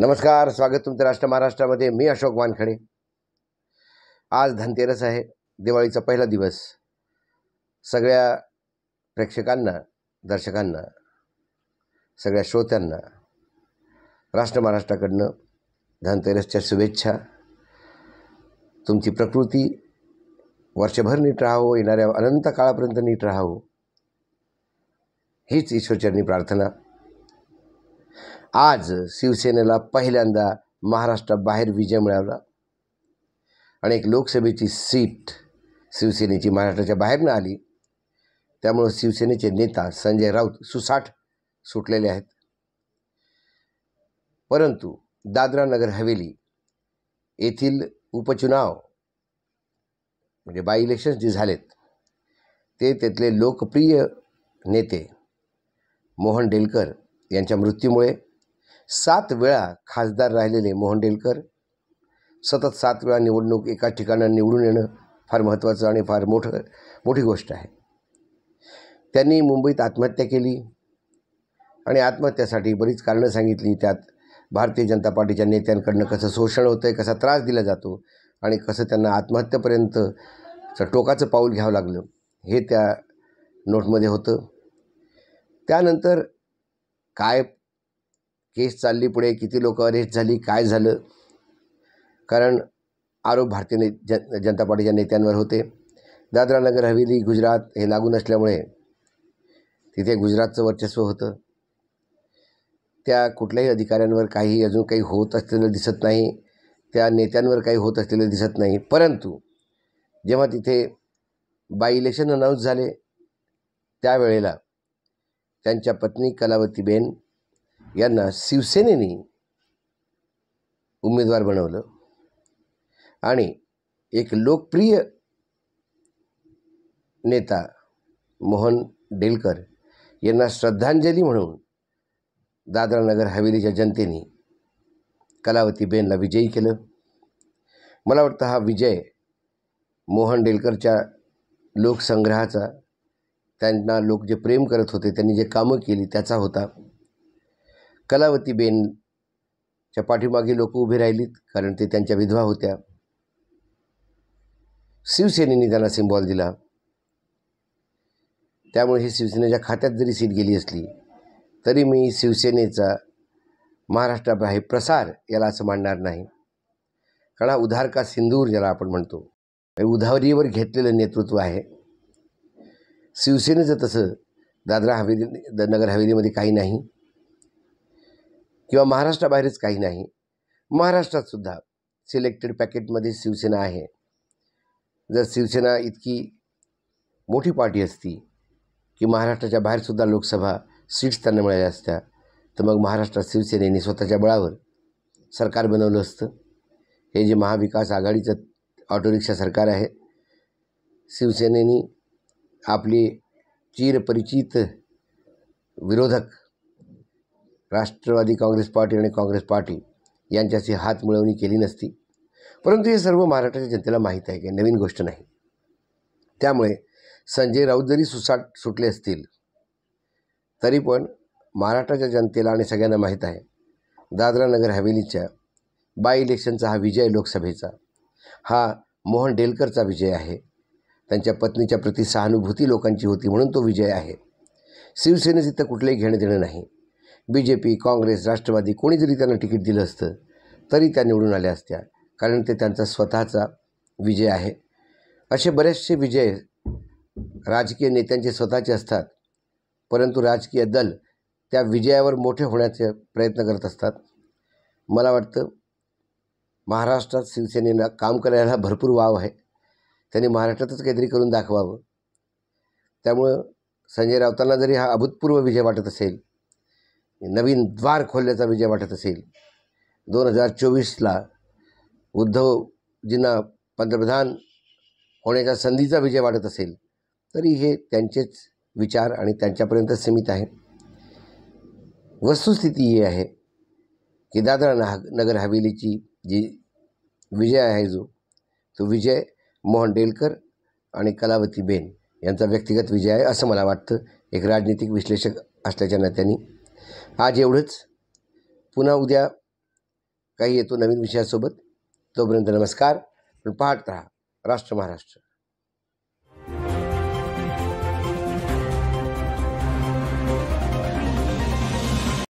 नमस्कार स्वागत तुमचं राष्ट्र महाराष्ट्रामध्ये. मी अशोक वानखडे. आज धनतेरस आहे. दिवाळीचा पहिला दिवस. सगळ्या प्रेक्षकांना दर्शकांना सगळ्या श्रोत्यांना राष्ट्र महाराष्ट्राकडनं धनतेरसच्या शुभेच्छा. तुमची प्रकृती वर्षभर नीट राहावं येणाऱ्या अनंत काळापर्यंत नीट राहावं. हीच ईश्वरचरणी प्रार्थना. आज शिवसेनेला पहिल्यांदा महाराष्ट्राबाहेर विजय मिळाला. आणि एक लोकसभेची सीट शिवसेनेची महाराष्ट्राच्या बाहेरनं आली त्यामुळं शिवसेनेचे नेता संजय राऊत सुसाट सुटलेले आहेत. परंतु दादरा नगर हवेली येथील उपचुनाव म्हणजे बाय इलेक्शन्स जे झालेत ते त्यातले लोकप्रिय नेते मोहन डेलकर यांच्या मृत्यूमुळे सात वेळा खासदार राहिलेले मोहन डेलकर सतत सात वेळा निवडणूक एका ठिकाणं निवडून येणं फार महत्त्वाचं आणि फार मोठं मोठी गोष्ट आहे. त्यांनी मुंबईत आत्महत्या केली आणि आत्महत्यासाठी बरीच कारणं सांगितली. त्यात भारतीय जनता पार्टीच्या नेत्यांकडनं कसं शोषण होतं आहे कसा त्रास दिला जातो आणि कसं त्यांना आत्महत्येपर्यंत टोकाचं पाऊल घ्यावं लागलं हे त्या नोटमध्ये होतं. त्यानंतर काय केस चालली पुढे किती लोक अरेस्ट झाली काय झालं? कारण आरोप भारतीय ने जन जनता पार्टीच्या नेत्यांवर होते. दादरा नगर हवेली गुजरात हे लागून असल्यामुळे तिथे गुजरातचं वर्चस्व होतं. त्या कुठल्याही अधिकाऱ्यांवर काही अजून काही होत असलेलं दिसत नाही. त्या नेत्यांवर काही होत असलेलं दिसत नाही. परंतु जेव्हा तिथे बाय इलेक्शन अनाऊन्स झाले त्यावेळेला त्यांच्या पत्नी कलावतीबेन यांना शिवसेनेने उमेदवार बनवलं. आणि एक लोकप्रिय नेता मोहन डेलकर यांना श्रद्धांजली म्हणून दादरा नगर हवेलीच्या जनतेने कलावतीबेनला विजयी केलं. मला वाटतं हा विजय मोहन डेलकरच्या लोकसंग्रहाचा त्यांना लोक जे प्रेम करत होते त्यांनी जे कामं केली त्याचा होता. कलावतीबेनच्या पाठीमागे लोक उभे राहिलीत कारण ते त्यांच्या विधवा होत्या. शिवसेनेने त्यांना सिम्बॉल दिला. त्यामुळे ही शिवसेनेच्या खात्यात जरी सीट गेली असली तरी मी शिवसेनेचा महाराष्ट्राबाहेर प्रसार याला असं मानणार नाही. कारण हा उधार का सिंदूर ज्याला आपण म्हणतो उधारीवर घेतलेलं नेतृत्व आहे. शिवसेनेचं तसं दादरा हवेली द नगर हवेलीमध्ये काही नाही. किंवा महाराष्ट्राबाहेरच काही नाही. महाराष्ट्रातसुद्धा सिलेक्टेड पॅकेटमध्ये शिवसेना आहे. जर शिवसेना इतकी मोठी पार्टी असती की महाराष्ट्राच्या बाहेरसुद्धा लोकसभा सीट्स त्यांना मिळाल्या असत्या तर मग महाराष्ट्रात शिवसेनेने स्वतःच्या बळावर सरकार बनवलं असतं. हे जे महाविकास आघाडीचं ऑटोरिक्षा सरकार आहे शिवसेनेने आपली चिरपरिचित विरोधक राष्ट्रवादी काँग्रेस पार्टी आणि काँग्रेस पार्टी यांच्याशी हात मिळवणी केली नसती. परंतु हे सर्व महाराष्ट्राच्या जनतेला माहीत आहे की नवीन गोष्ट नाही. त्यामुळे संजय राऊत जरी सुसाट सुटले असतील तरी पण महाराष्ट्राच्या जनतेला आणि सगळ्यांना माहीत आहे दादरा नगर हवेलीच्या बाय इलेक्शनचा हा विजय लोकसभेचा हा मोहन डेलकरचा विजय आहे. त्यांच्या पत्नीच्या प्रती सहानुभूती लोकांची होती म्हणून तो विजय आहे. शिवसेनेचं इथं कुठलंही घेणं देणं नाही. B J P Congress Rashtrawadi कोणी जरी त्यांना तिकीट दिलं असतं तरी त्या निवडून आल्या असत्या. कारण ते त्यांचा स्वतःचा विजय आहे. असे बरेचसे विजय राजकीय नेत्यांचे स्वतःचे असतात. परंतु राजकीय दल त्या विजयावर मोठे होण्याचे प्रयत्न करत असतात. मला वाटतं महाराष्ट्रात शिवसेनेला काम करायला भरपूर वाव आहे. त्यांनी महाराष्ट्रातच काहीतरी करून दाखवावं. त्यामुळं संजय राऊतांना जरी हा अभूतपूर्व विजय वाटत असेल नवीन द्वार खोलल्याचा विजय वाटत असेल. दोन हजार चोवीसला उद्धवजींना पंतप्रधान होण्याच्या संधीचा विजय वाटत असेल तरी हे त्यांचेच विचार आणि त्यांच्यापर्यंत सीमित आहे. वस्तुस्थिती ही आहे की दादरा ना नगर हवेलीची जी विजय आहे जो तो विजय मोहन डेलकर आणि कलावती बेन यांचा व्यक्तिगत विजय आहे असं मला वाटतं. एक राजनीतिक विश्लेषक असल्याच्या नात्याने आज एवढंच पुन्हा उद्या काही येतो नवीन विषयासोबत. तोपर्यंत नमस्कार. पण पाहत राहा. राष्ट्र महाराष्ट्र.